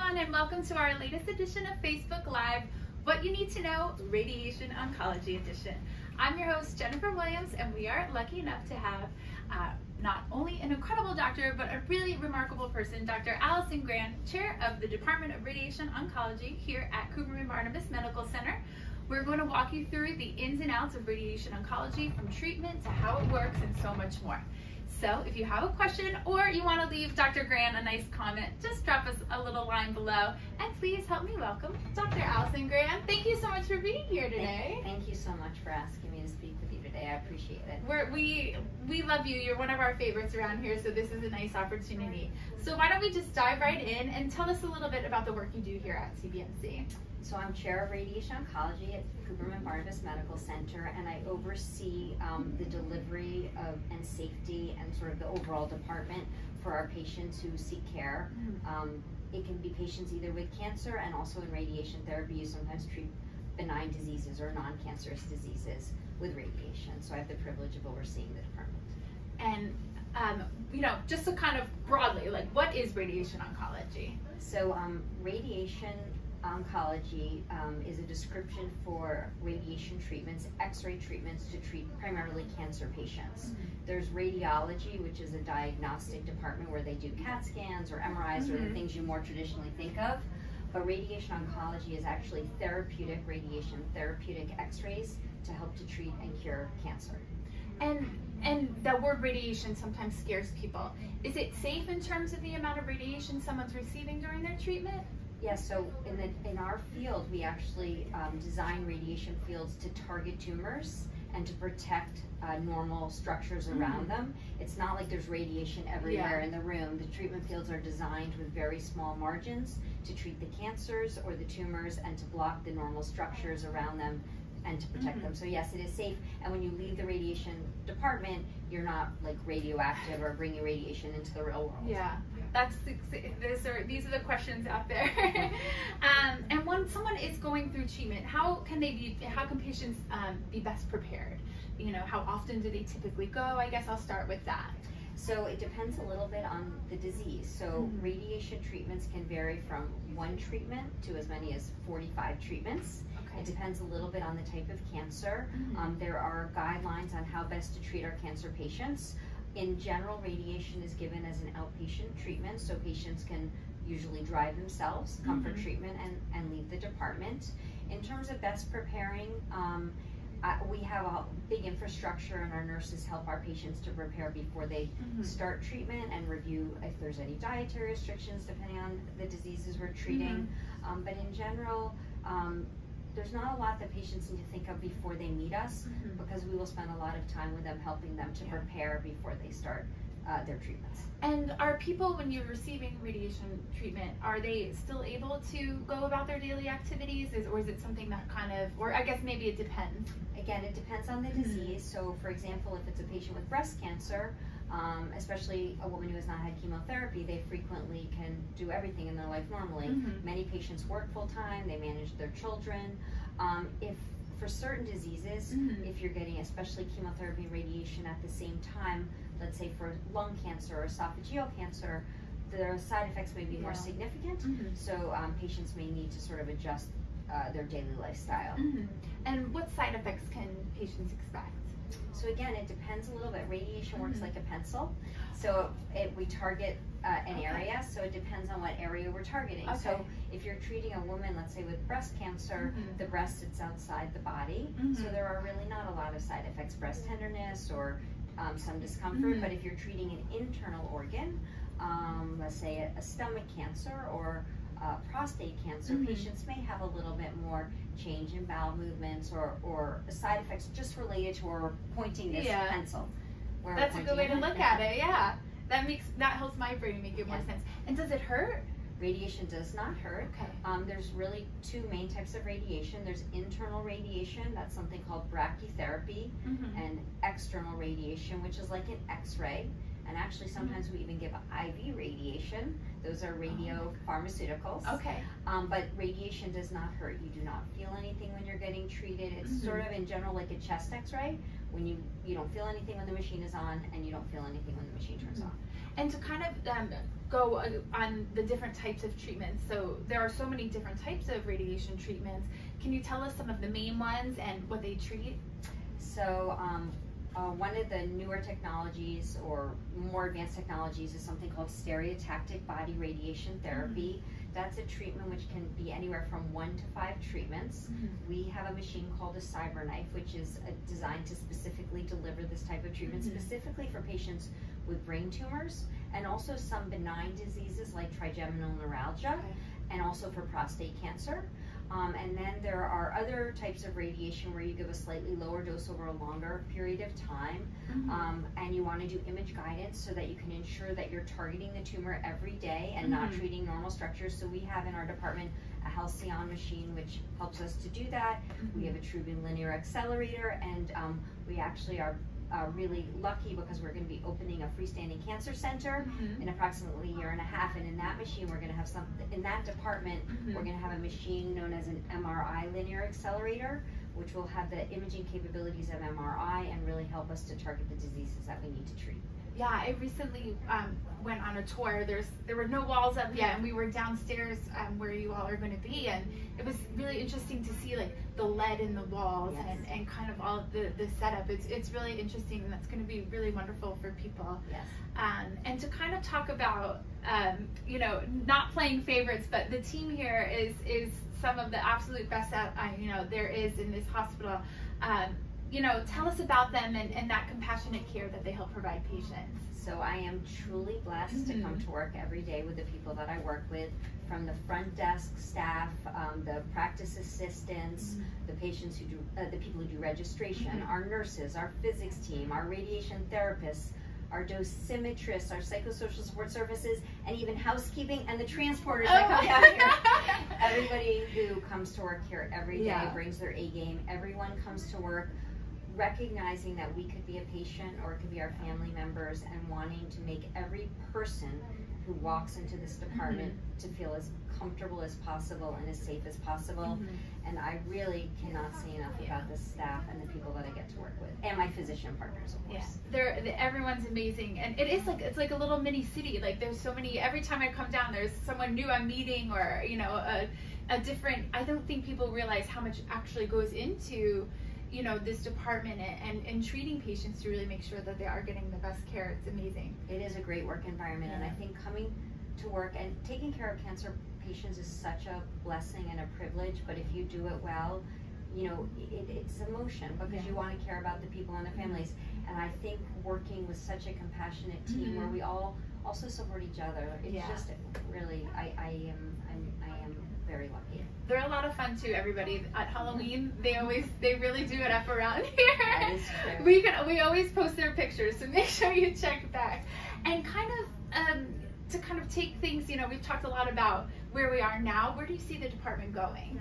everyone, and welcome to our latest edition of Facebook Live, What You Need to Know Radiation Oncology Edition. I'm your host, Jennifer Williams, and we are lucky enough to have uh, not only an incredible doctor, but a really remarkable person, Dr. Alison Grann, Chair of the Department of Radiation Oncology here at Cooperman-Barnabas Medical Center. We're going to walk you through the ins and outs of radiation oncology, from treatment to how it works, and so much more. So if you have a question or you want to leave Dr. Grann a nice comment, just drop us a little line below. And please help me welcome Dr. Alison Grann. Thank you so much for being here today. Thank, thank you so much for asking me to speak with you today. I appreciate it. We're, we we love you. You're one of our favorites around here, so this is a nice opportunity. So why don't we just dive right in and tell us a little bit about the work you do here at CBMC. So I'm chair of radiation oncology at Cooperman Barnabas Medical Center, and I oversee um, the delivery of and safety and sort of the overall department for our patients who seek care. Mm-hmm. Um, it can be patients either with cancer and also in radiation therapy. You sometimes treat benign diseases or non-cancerous diseases with radiation. So I have the privilege of overseeing the department. And um, you know, just to kind of broadly, like what is radiation oncology? So um, radiation oncology um, is a description for radiation treatments, x-ray treatments to treat primarily cancer patients. Mm-hmm. There's radiology, which is a diagnostic department where they do CAT scans or MRIs or the Mhm. things you more traditionally think of. But radiation oncology is actually therapeutic radiation, therapeutic x-rays to help to treat and cure cancer. And and the word radiation sometimes scares people. Is it safe in terms of the amount of radiation someone's receiving during their treatment? Yes, so in the in our field, we actually um, design radiation fields to target tumors and to protect uh, normal structures around Mhm. them. It's not like there's radiation everywhere Yeah. in the room. The treatment fields are designed with very small margins to treat the cancers or the tumors and to block the normal structures around them and to protect Mhm. them. So yes, it is safe. And when you leave the radiation department, you're not like radioactive or bringing radiation into the real world. Yeah, that's this are these are the questions out there. um, and when someone is going through treatment, how can they be? How can patients um, be best prepared? You know, how often do they typically go? I guess I'll start with that. So it depends a little bit on the disease. So Mhm. radiation treatments can vary from one treatment to as many as 45 treatments. It depends a little bit on the type of cancer. Mhm. Um, there are guidelines on how best to treat our cancer patients. In general, radiation is given as an outpatient treatment, so patients can usually drive themselves, come for Mhm. treatment, and, and leave the department. In terms of best preparing, um, uh, we have a big infrastructure, and our nurses help our patients to prepare before they Mhm. start treatment and review if there's any dietary restrictions depending on the diseases we're treating. Um, but in general, um, there's not a lot that patients need to think of before they meet us Mhm. because we will spend a lot of time with them helping them to Yeah. prepare before they start uh, their treatments. And are people, when you're receiving radiation treatment, are they still able to go about their daily activities, is, or is it something that kind of, or I guess maybe it depends. Again, it depends on the Mhm. disease. So, for example, if it's a patient with breast cancer, um, especially a woman who has not had chemotherapy, they frequently can do everything in their life normally. Mhm. Many patients work full time, they manage their children. Um, if for certain diseases, Mhm. if you're getting especially chemotherapy and radiation at the same time, let's say for lung cancer or esophageal cancer, the side effects may be more Yeah. significant. Mhm. So um, patients may need to sort of adjust uh, their daily lifestyle. Mhm. And what side effects can patients expect? So again, it depends a little bit. Radiation works Mhm. like a pencil. So it, we target uh, an Okay. area, so it depends on what area we're targeting. So if you're treating a woman, let's say with breast cancer, Mhm. the breast sits outside the body, so Mhm. there are really not a lot of side effects, breast tenderness or um, some discomfort. Mhm. But if you're treating an internal organ, um, let's say a, a stomach cancer or uh, prostate cancer, Mhm. patients may have a little bit more change in bowel movements or, or side effects just related to we're pointing this Yeah. pencil. where That's a good way to look at it, yeah. That makes, that helps my brain make it more sense. And does it hurt? Radiation does not hurt. Okay. Um, there's really two main types of radiation. There's internal radiation, that's something called brachytherapy, Mhm. and external radiation, which is like an X-ray. And actually, sometimes we even give IV radiation. Those are radio pharmaceuticals. Okay. Um, but radiation does not hurt. You do not feel anything when you're getting treated. It's Mhm. sort of in general like a chest X-ray. When you you don't feel anything when the machine is on, and you don't feel anything when the machine turns Mhm. off. and to kind of um, go uh, on the different types of treatments. So there are so many different types of radiation treatments. Can you tell us some of the main ones and what they treat? So um, uh, one of the newer technologies or more advanced technologies is something called stereotactic body radiation therapy. Mm-hmm. That's a treatment which can be anywhere from one to five treatments. Mm-hmm. We have a machine called a CyberKnife, which is uh, designed to specifically deliver this type of treatment, mm-hmm. specifically for patients with brain tumors and also some benign diseases like trigeminal neuralgia okay. and also for prostate cancer. Um, and then there are other types of radiation where you give a slightly lower dose over a longer period of time. Mm-hmm. Um, and you want to do image guidance so that you can ensure that you're targeting the tumor every day and mm-hmm. not treating normal structures. So we have in our department a Halcyon machine which helps us to do that. Mm-hmm. We have a TrueBeam linear accelerator and um, we actually are uh, really lucky because we're going to be opening a freestanding cancer center mm-hmm. in approximately a year and a half. And in that machine, we're going to have some, in that department, mm-hmm. we're going to have a machine known as an MRI linear accelerator, which will have the imaging capabilities of MRI and really help us to target the diseases that we need to treat. Yeah, I recently um, went on a tour. There's there were no walls up yet, and we were downstairs um, where you all are going to be, and it was really interesting to see like the lead in the walls yes. and, and kind of all the, the setup. It's it's really interesting, and that's going to be really wonderful for people. Yes. Um, and to kind of talk about um, you know not playing favorites, but the team here is is some of the absolute best that I you know there is in this hospital. Um, you know, tell us about them and, and that compassionate care that they help provide patients. So I am truly blessed mm-hmm. to come mm-hmm. to work every day with the people that I work with, from the front desk staff, um, the practice assistants, mm-hmm. the patients who do, uh, the people who do registration, mm-hmm. our nurses, our physics team, our radiation therapists, our dosimetrists, our psychosocial support services, and even housekeeping and the transporters oh. that come down here. Everybody who comes to work here every day yeah. brings their A game. Everyone comes to work recognizing that we could be a patient or it could be our family members and wanting to make every person who walks into this department mm-hmm. to feel as comfortable as possible and as safe as possible. Mm-hmm. And I really cannot say enough yeah. about the staff and the people that I get to work with, and my physician partners, of course. Yeah, they're, everyone's amazing, and it is like it's like a little mini city. Like there's so many. Every time I come down, there's someone new I'm meeting, or you know, a, a different. I don't think people realize how much actually goes into you know this department and, and treating patients to really make sure that they are getting the best care it's amazing it is a great work environment yeah. and i think coming to work and taking care of cancer patients is such a blessing and a privilege but if you do it well you know it, it's emotion because yeah. you want to care about the people and their families and i think working with such a compassionate team mm-hmm. where we all also support each other it's yeah. just really i i am I'm, i am very lucky they're a lot of fun too. Everybody at Halloween, they always they really do it up around here. That is true. We can we always post their pictures, so make sure you check back. And kind of um, to kind of take things, you know, we've talked a lot about where we are now. Where do you see the department going?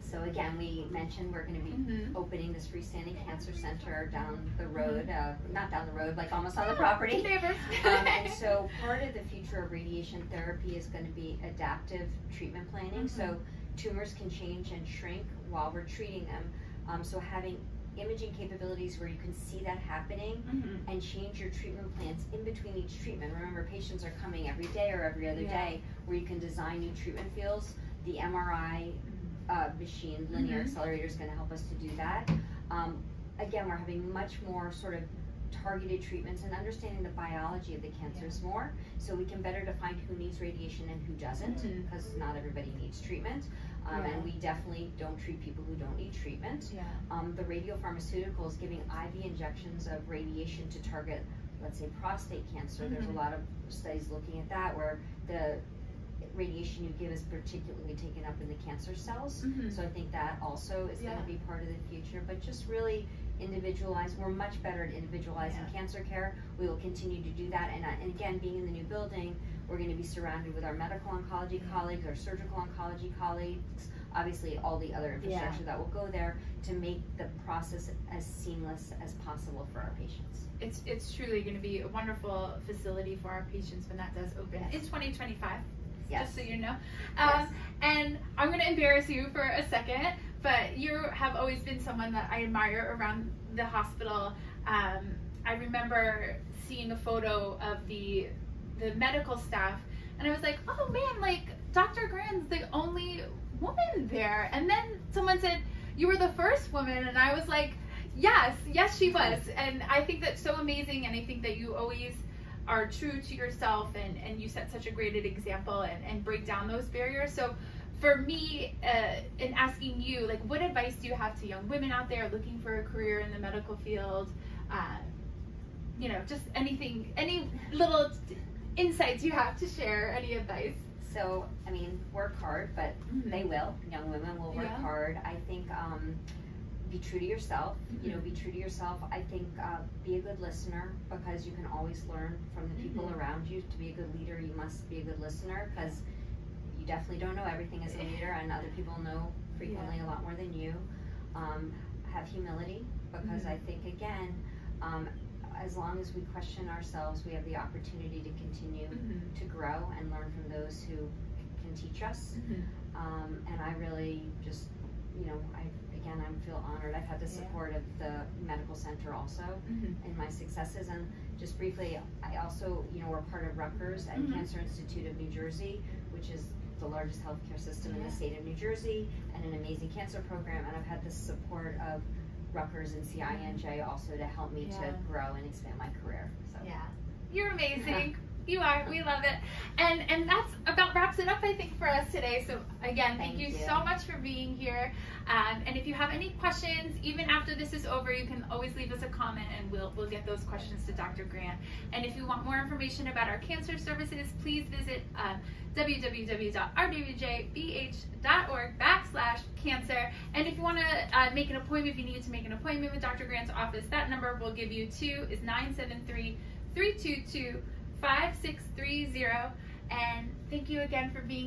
So again, we mentioned we're going to be mm-hmm. opening this freestanding cancer center down the road, mm-hmm. uh, not down the road, like almost on the property. um, and so part of the future of radiation therapy is going to be adaptive treatment planning. Mm-hmm. So tumors can change and shrink while we're treating them. Um, so having imaging capabilities where you can see that happening mm-hmm. and change your treatment plans in between each treatment. Remember, patients are coming every day or every other yeah. day where you can design new treatment fields. The MRI uh, machine, linear mm-hmm. accelerator, is going to help us to do that. Um, again, we're having much more sort of targeted treatments and understanding the biology of the cancers yeah. more so we can better define who needs radiation and who doesn't because mm-hmm. not everybody needs treatment um, yeah. and we definitely don't treat people who don't need treatment yeah. um, the radiopharmaceuticals giving iv injections of radiation to target let's say prostate cancer mm-hmm. there's a mm-hmm. lot of studies looking at that where the radiation you give is particularly taken up in the cancer cells. Mm-hmm. So I think that also is yeah. going to be part of the future. But just really individualize. We're much better at individualizing yeah. cancer care. We will continue to do that. And, uh, and again, being in the new building, we're going to be surrounded with our medical oncology colleagues, our surgical oncology colleagues, obviously all the other infrastructure yeah. that will go there to make the process as seamless as possible for our patients. It's it's truly going to be a wonderful facility for our patients when that does open yes. in 2025. Yes. Just so you know. Um, yes. And I'm going to embarrass you for a second but you have always been someone that I admire around the hospital. Um, I remember seeing a photo of the the medical staff, and I was like, oh man, like Dr. Grann's the only woman there. And then someone said, you were the first woman, and I was like, yes, yes, she was. And I think that's so amazing, and I think that you always are true to yourself and, and you set such a great example and, and break down those barriers. So for me, uh, in asking you, like, what advice do you have to young women out there looking for a career in the medical field? Uh, you know, just anything, any little insights you have to share, any advice? So, I mean, work hard, but Mhm. they will. Young women will work Yeah. hard. I think um, be true to yourself. You know, Mhm. be true to yourself. I think uh, be a good listener because you can always learn from the people Mhm. around you. To be a good leader, you must be a good listener because you definitely don't know everything as a leader, and other people know frequently a lot more than you. Um, have humility because I Mhm. think again. Um, as long as we question ourselves, we have the opportunity to continue Mhm. to grow and learn from those who can teach us. Mhm. Um, and I really just, you know, I again I feel honored. I've had the Yeah. support of the medical center also Mhm. in my successes. And just briefly, I also, you know, we're part of Rutgers and Mhm. Cancer Institute of New Jersey, which is the largest healthcare system in the state of New Jersey, and an amazing cancer program. And I've had the support of Rutgers and CINJ also to help me Yeah. to grow and expand my career. So. Yeah. You're amazing. You are. We love it. And and that's about wraps it up I think for us today. So again, thank, Thank you, you. so much for being here. Um, and if you have any questions, even after this is over, you can always leave us a comment and we'll we'll get those questions to Dr. Grann. And if you want more information about our cancer services, please visit uh, www.rwjbh.org backslash cancer. And if you want to uh, make an appointment, if you need to make an appointment with Dr. Grann's office, that number we'll give you too is 973 322 5630. And thank you again for being